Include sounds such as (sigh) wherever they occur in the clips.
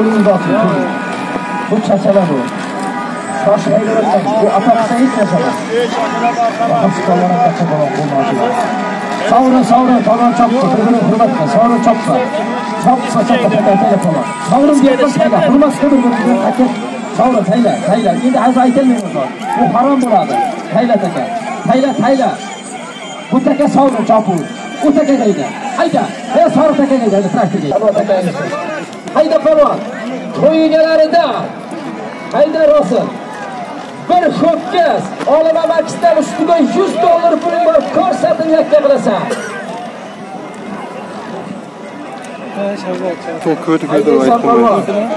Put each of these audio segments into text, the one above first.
كل باطل كله بوتشا سلامه باش ايلر اتاك سعيد مثلا حفظ olarak kaçabalan bu maçı Savra savra tamam çapsa kırgını hürmetle savra çapsa çapsa çapsa tekerte yapamaz Savrım diye başkada hürmez kıdırgın bir hakem Savra tayla tayla şimdi az aytelmiyor bu haram burada tayla teke tayla tayla bu teke savra çapı bu teke gayda hayda ve savra teke gayda hayda savra teke gayda hayda pervan o'yingalarida Haydar Rasul bir shotkas olima makisdan ustiga 100 dollar puling bor ko'rsatib yakka qilasan Çok kötü kötü ayıttım ben.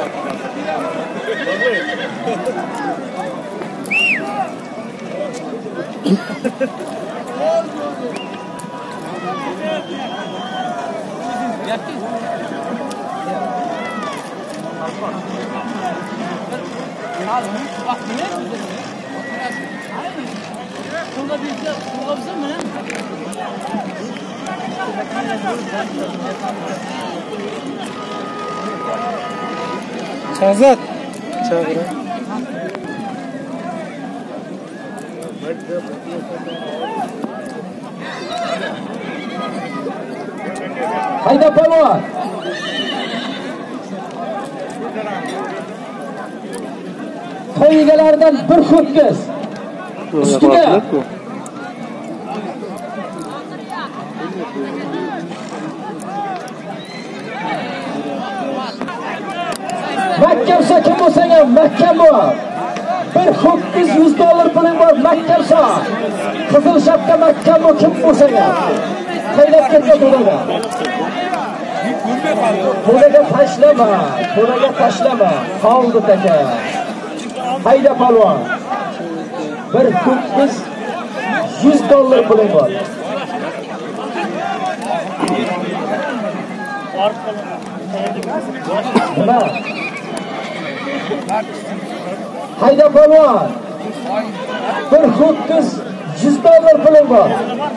Gerçekten. Bak ne Aynen. Burada bir de kılavuzda mı? Şahzat. Çağır. Hayda Palma. To'y egalaridan bir ho'kiz. Ustiga. makkamsa kim bo'lsang ham makkam bo'l bir ho'kiz yuz dollar puling bor makkamsa qizil shapka makkam bo'l kim bo'lsang ham. Qaynab ketma to'daga. To'daga tashlama to'daga tashlama. Qoldi taka. Hayda palvon. Bir to'qqiz yuz dollar pulim bor. Nima? Hayda palvon. Bir ho'kiz yuz dollar pulim bor.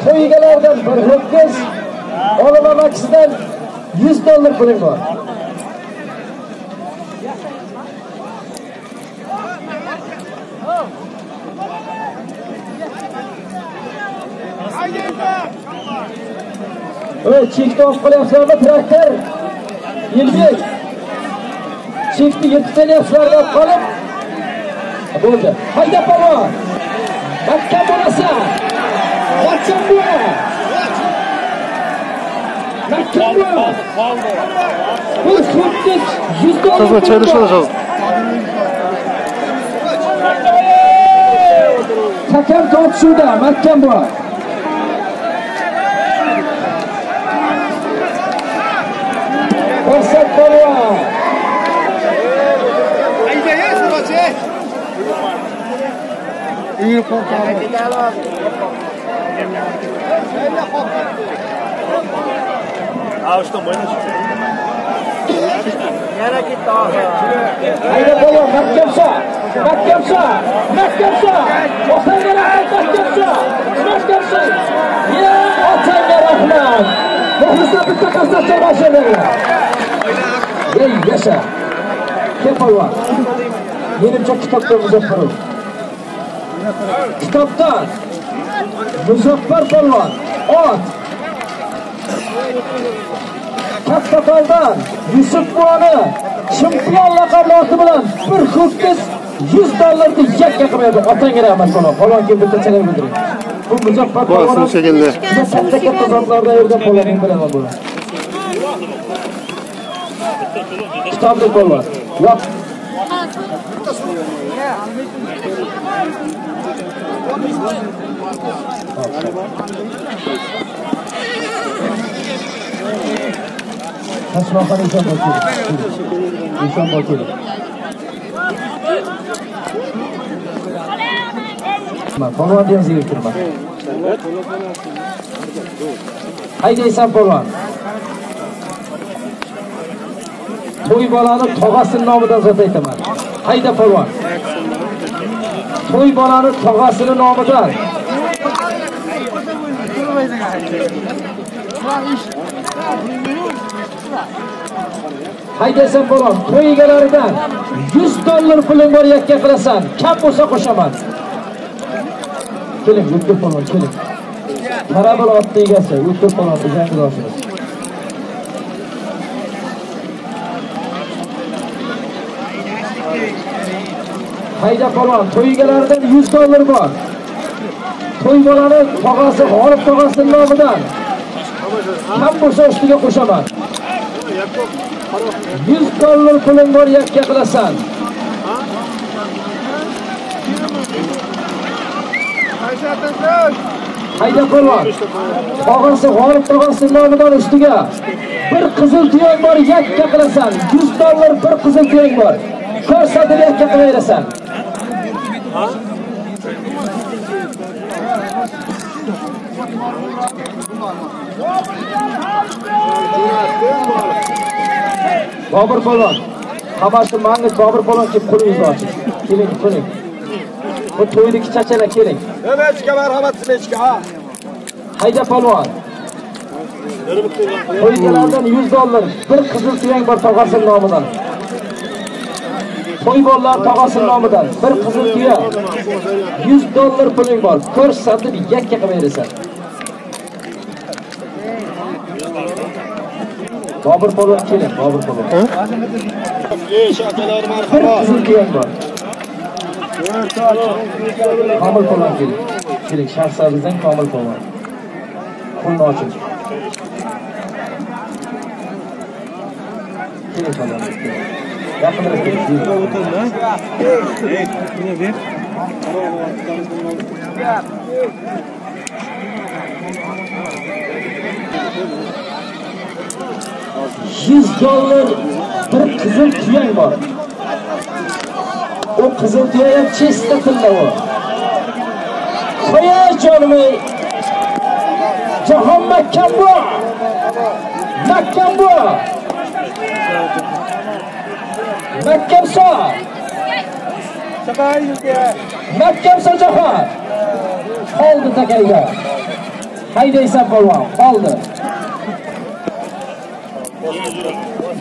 To'y egalaridan bir ho'kiz olima maksidan yuz dollar pulim bor. Çift olib qolyapsizlarmi traktor? Yilbek. Çiftni yetkalyapsizlar deb qolib. Bo'ldi. Hayda polvon. Makka bo'lasan. Makka bu. Makka bu. Bu xuddi 100 dollar. shahzod chayda shahzod shahzod Hakam tortishuvda mahkam bu. İyi kurtardı. Aa işte boyunuz. Yere gitti abi. Haydi oğlum mahkemsa. Mahkemsa. Mahkemsa. Otaylar Ahmet mahkemsa. Mahkemsa. Ya Otaylar Ahmet. Mahkemsa bitti kasta çamaşırları. Ey yaşa. Kim var? Yenimce kitaplarımıza kurul. Kitobda Muzaffar polvon ot Kattakoldan Yusuf buvani chempion laqabi oti bilan bir ho'kiz 100 dollarni yakka qilmaydi. Otangga rahmat salom. Polvon kim bitta chala bildiring. Bu Muzaffar polvon shekilli. katta katta zotlarda yurgan polvonni bilaman buni. Kitobda polvon. Yo'q. Tashmoqani eshon bo'lsin. Eshon bo'lsin. Man polvonni ham zeriktirman. Haydaysan polvon. To'y bolani tog'asining nomidan zot aytaman. Hayda polvon. To'y bolani tog'asini nomidan. haydaysan bo'lon to'y egalaridan 100 dollar pulim bor yakka qilasan. Kam bo'lsa qo'shaman. Keling yutib polvon keling. Bir otni egasi yutib polvon jangidoshimiz hayda polvon to'y egalaridan 100 dollar bor. To'y bolani tog'asi g'olib tog'asining nomidan ham bo'lsa ustiga qo'shaman. 100 dollar pulim bor yakka qilasan. Hayda polvon tog'asi g'olib tog'asi nomidan ustiga bir qizil tuyang bor yakka qilasan. 100 dollar bir qizil tuyang bor. Ko'rsatib yakka qilaverasan bobur polvon hammasi mangiz bobur polvon kelib qo'lingizni oching keling keling bu to'yniki chachalar keling. Demechka marhamat Demechka ha. hayda polvon to'ygalardan 100 dollar bir qizil tuyang bor tog'asi nomidan to'y bolalar tog'asi nomidan bir qizil tuya 100 dollar puling bor ko'rsatib yakka qilib berasan bobur polvon keling bobur polvon bir qizil tuyang bor komil polvon keling keling shahzodimizdan komil polvon qo'lni oching keling polvon Evet. Yine bir. Yüz dolar bir kızıl tüyen var. O kızıl tüyen çeşit takımda var. Koyar canımı. Cahan mekan bu. Mekan bu. Makkamso makkamso jahon qoldi takayga. Haydaysan polvon qoldi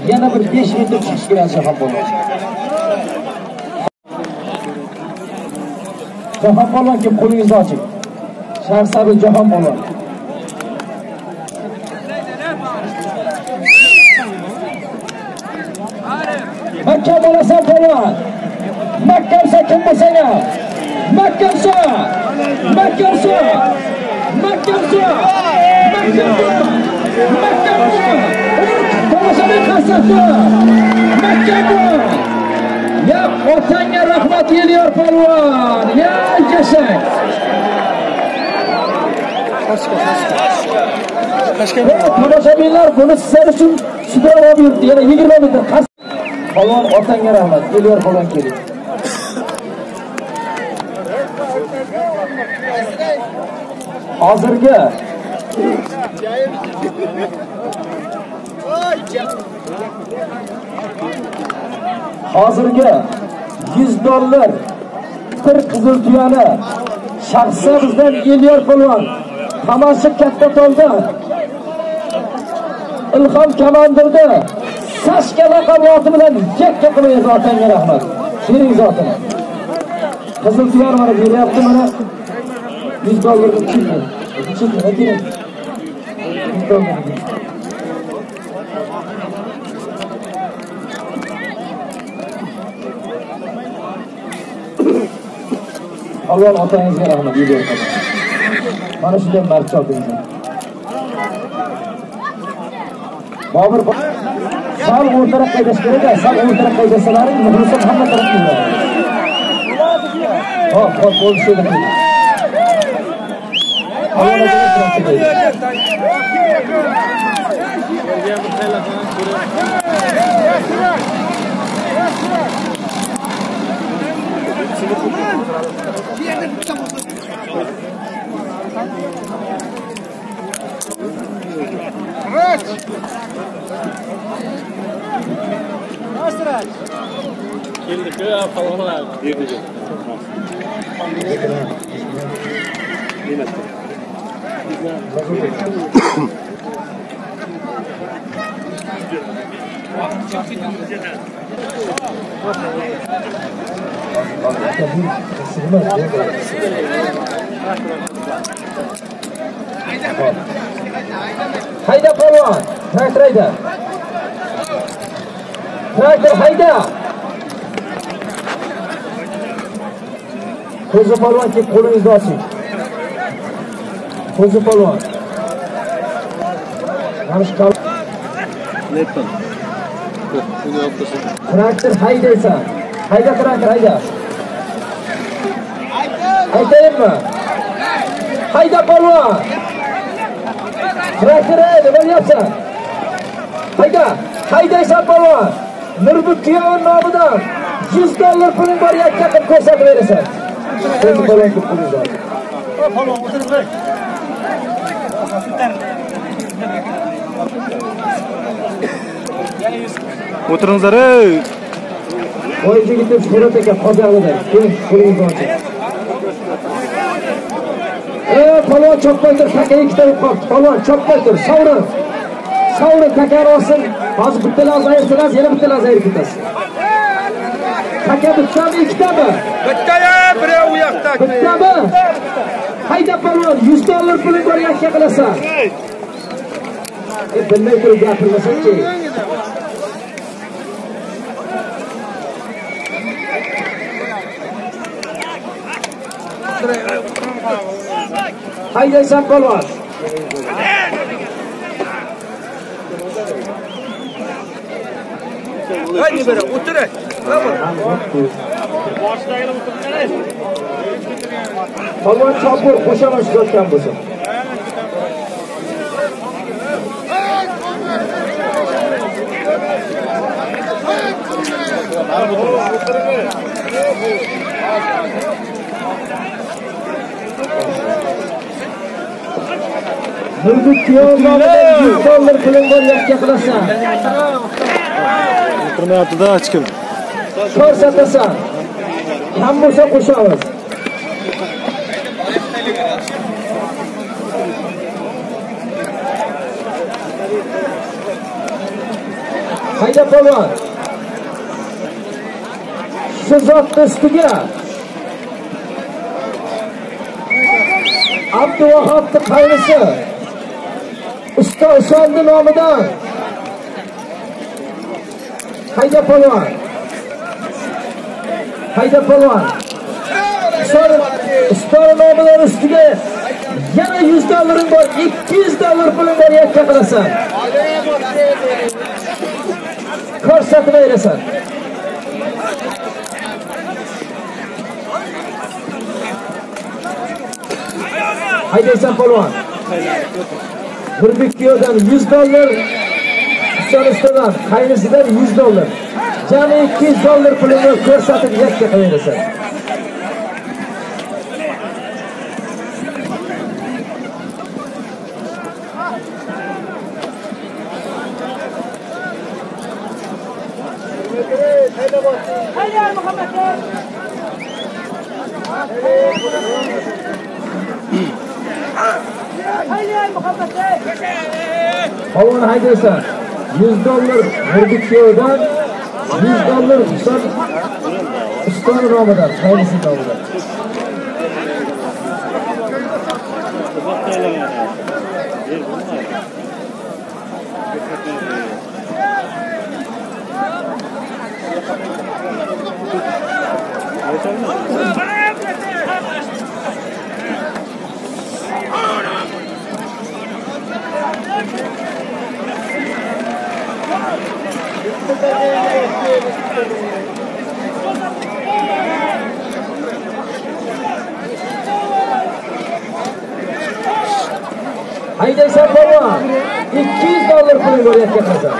yana bir 5 metr chiqish kerak jahon polvon. Jahon polvon kelib qo'lingizni oching. Shahrsabr jahon polvon polvon makkamsa kim bo'lsang ham makkamsa makkamsa makkamsa makkamsa makkamsa tomoshabin qarsakda makkamsa ya otangga rahmat eliyor polvon ya yashang tomoshabinlar buni sizlar uchun sudrab olib yuribdi yana yigirma metr qas polvon otangga rahmat. Elyor polvon keling hozirgi. Hozirgi. 100 dollar. Bir qizil tuyani. Shaxsa bizdan Eliyor polvon tomosha katta to'ldi. ilhom kamandirdi. Sashka laqabi oti bilan yakka qilyapti otangga rahmat. Shering zotini. Qizil tuyani mana beryapti mana. 100 dollar chekdi chekdi keling 100 dollar (coughs) Alloh otangizga rahmat. Yo'l bersin. Mana shunday Babar सब वो तरफ़ के जश्न करेगा, सब वो तरफ़ के जश्न आ रही मतलब हम तरफ़ की है। ओ और कौन से देखो Thank you. Kıraç! Nasıraç? Geldik ya falan abi. Girdik. Yine. Sığmaz. Hayda polvon traktor hayda traktor hayda. Qo'zi polvon kelib qo'lingizni oching. Qo'zi polvon traktor haydaysan hayda traktor hayda haydaymi hayda polvon ey nima deyapsan hayda haydaysan polvon nurbek nomidan yuz dollar puling bor yakka qilib ko'rsatib berasan. Qo'zi polvon kelib qo'lingizni oching O'tiringizlar ey. voy yigitlar surat aka hozirda keling ey polvon chopmay tur taka ikkita bo'lib qolibdi polvon chopmay tur sovrin sovrin takani olsin hozir bittalarni ayirsangiz yana bittalarni ayirib ketasiz taka bittami ikkitami Bittaya, biri u yoqda. bittami hayda polvon yuz dollar puling bor yakka qilasan e bilmay turib Haydi Sam Kolmaz. Haydi bera otur. Bravo. Başlayalım oturun. Kolmaz çapur koşamaş götken bu. Thank you. Dollar bor yakka qilasan. O'tirmayapti-da hech kim. ko'rsatasan bo'lsa qo'shamiz hayda polvon. Shu zotni ustiga. Abduvahobni qaynisi usta o'shandi nomidan hayda polvon hayda polvon ustoni nomidan ustiga yana 100 dollarim bor 200 dollar pulim bor yakka qilasan ko'rsatib berasan haydaysan polvon Burbikiyo'dan 100 dollar, Ishonistadan qaynisidan 100 dollar. Jami 200 dollar pulini ko'rsatib yakka qilasan. Haydi Muhammadjon. Polvon haydasa 100 dollar Nurbek 100 dollar Husan ustani nomidan qaynisi nomidan. Haydi sen baba. 200 dolar pulun goliyat yapmasın.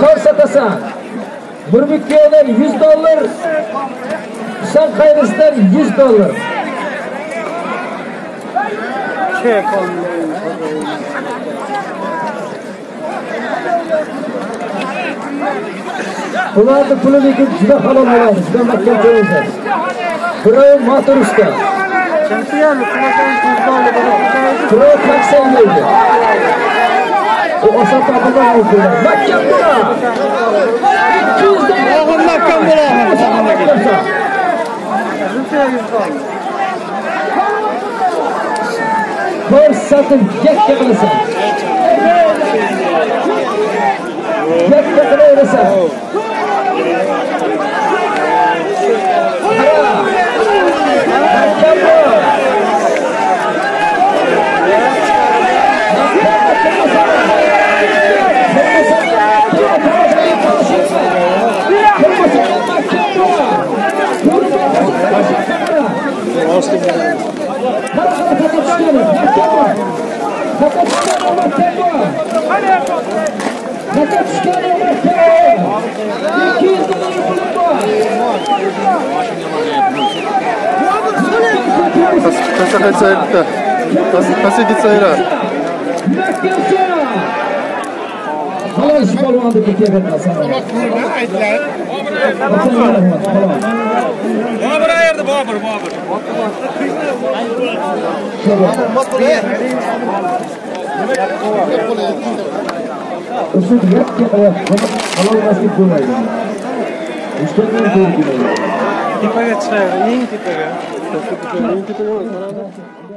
Korsatasan. Burbuk 100 dolar sen hayır ister 100 dolar. Çek Bunlarda pulun iki cüda halon var. Cüda makam koyulsa. Buraya matur usta. Buraya taksa inmeydi. O asat akıldan okuyor. Makam bura. 200 dolar. Makam bura. Makam bura. Ko'rsatib yakka qilasan. Yakka qilaverasan. Mahkem bu. Qanaqa sayilda? Qanaqa sayillar? Xolos polvonni ketavermasin. Bobur ayerdi, Bobur, Bobur. Usul yakka qilyapti. Qolavermaslik bo'lmaydi. Ishdan to'g'ri keladi. Tepaga chiqadi, eng tepaga. Eng tepaga.